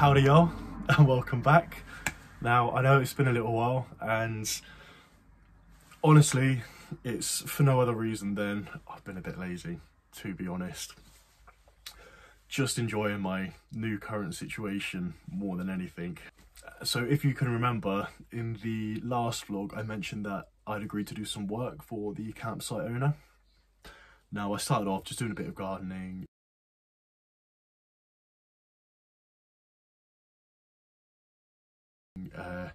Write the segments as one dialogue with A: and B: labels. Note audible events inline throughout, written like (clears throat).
A: Howdy y'all (laughs) and welcome back. Now I know it's been a little while and honestly it's for no other reason than I've been a bit lazy to be honest. Just enjoying my new current situation more than anything. So if you can remember in the last vlog I mentioned that I'd agreed to do some work for the campsite owner. Now I started off just doing a bit of gardening, uh,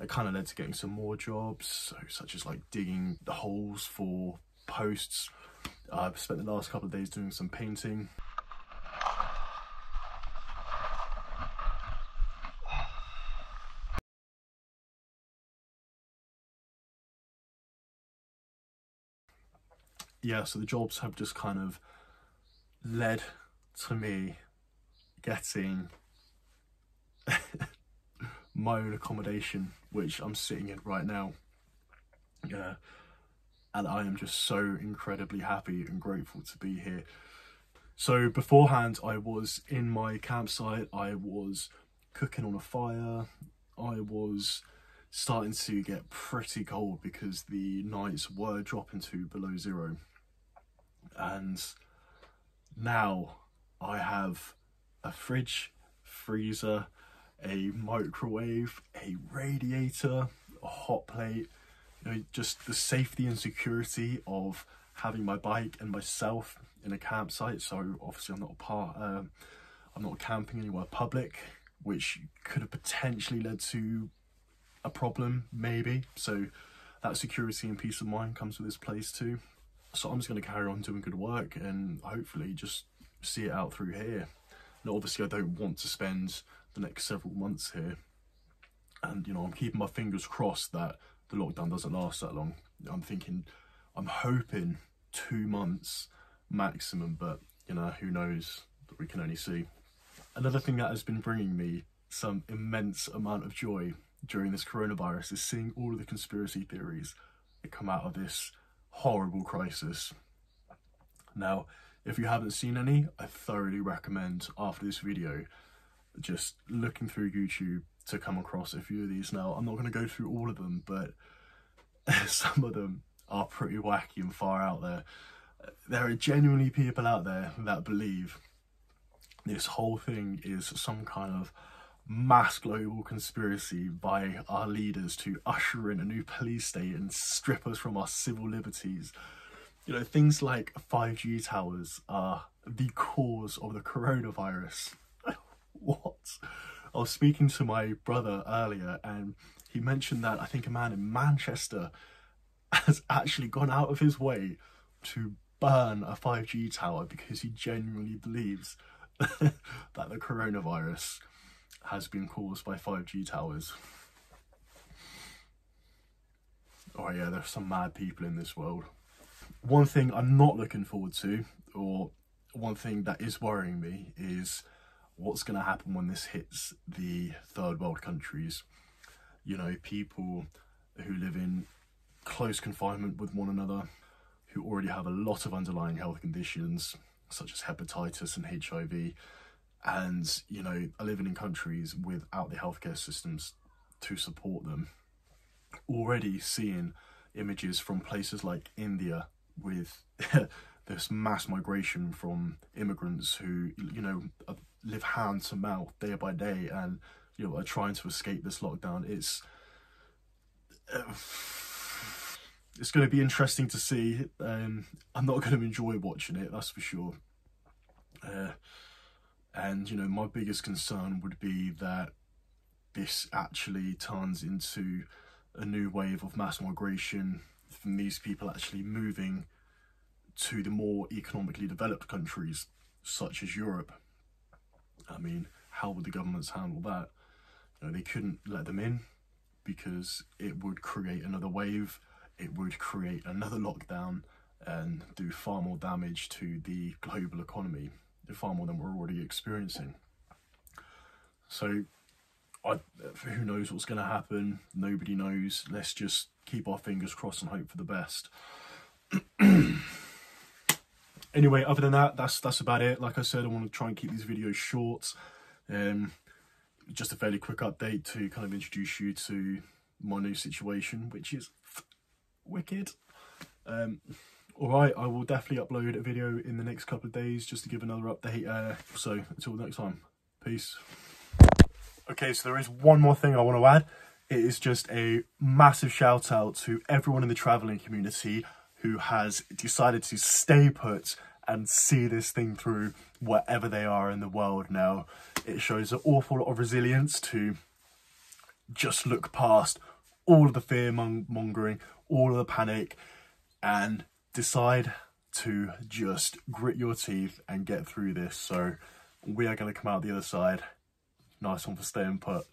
A: it kind of led to getting some more jobs, so, such as like digging the holes for posts. I've spent the last couple of days doing some painting. Yeah, so the jobs have just kind of led to me getting my own accommodation, which I'm sitting in right now. Uh, and I am just so incredibly happy and grateful to be here. So beforehand, I was in my campsite, I was cooking on a fire, I was starting to get pretty cold because the nights were dropping to below zero. And now I have a fridge, freezer, a microwave, a radiator, a hot plate, you know, just the safety and security of having my bike and myself in a campsite. So obviously I'm not a part, um, I'm not camping anywhere public, which could have potentially led to a problem, maybe. So that security and peace of mind comes with this place too. So I'm just going to carry on doing good work and hopefully just see it out through here. Now, obviously, I don't want to spend the next several months here. And, you know, I'm keeping my fingers crossed that the lockdown doesn't last that long. I'm thinking, I'm hoping two months maximum, but, you know, who knows, we can only see. Another thing that has been bringing me some immense amount of joy during this coronavirus is seeing all of the conspiracy theories that come out of this horrible crisis. Now, if you haven't seen any, I thoroughly recommend after this video just looking through YouTube to come across a few of these. Now, I'm not going to go through all of them, but (laughs) some of them are pretty wacky and far out there. There are genuinely people out there that believe this whole thing is some kind of mass global conspiracy by our leaders to usher in a new police state and strip us from our civil liberties. You know, things like 5G towers are the cause of the coronavirus. I was speaking to my brother earlier and he mentioned that I think a man in Manchester (laughs) has actually gone out of his way to burn a 5G tower because he genuinely believes (laughs) that the coronavirus has been caused by 5G towers. Oh yeah, there's some mad people in this world. One thing I'm not looking forward to, or one thing that is worrying me, is what's going to happen when this hits the third world countries. You know, people who live in close confinement with one another, who already have a lot of underlying health conditions, such as hepatitis and HIV, and, you know, are living in countries without the healthcare systems to support them. Already seeing images from places like India with (laughs) this mass migration from immigrants who, you know, live hand to mouth day by day and, you know, are trying to escape this lockdown. It's, uh, it's going to be interesting to see. Um, I'm not going to enjoy watching it, that's for sure. Uh, and, you know, my biggest concern would be that this actually turns into a new wave of mass migration from these people actually moving to the more economically developed countries such as Europe. I mean, how would the governments handle that? You know, they couldn't let them in because it would create another wave, it would create another lockdown and do far more damage to the global economy, far more than we're already experiencing. So, I, who knows what's going to happen? Nobody knows. Let's just keep our fingers crossed and hope for the best. (clears throat) anyway, other than that, that's that's about it. Like I said, I want to try and keep these videos short. Um, just a fairly quick update to kind of introduce you to my new situation, which is wicked. Um, all right, I will definitely upload a video in the next couple of days just to give another update. Uh, so until next time, peace. Okay, so there is one more thing I want to add. It is just a massive shout out to everyone in the traveling community who has decided to stay put and see this thing through wherever they are in the world now. It shows an awful lot of resilience to just look past all of the fear mongering, all of the panic, and decide to just grit your teeth and get through this. So we are going to come out the other side. Nice one for staying put.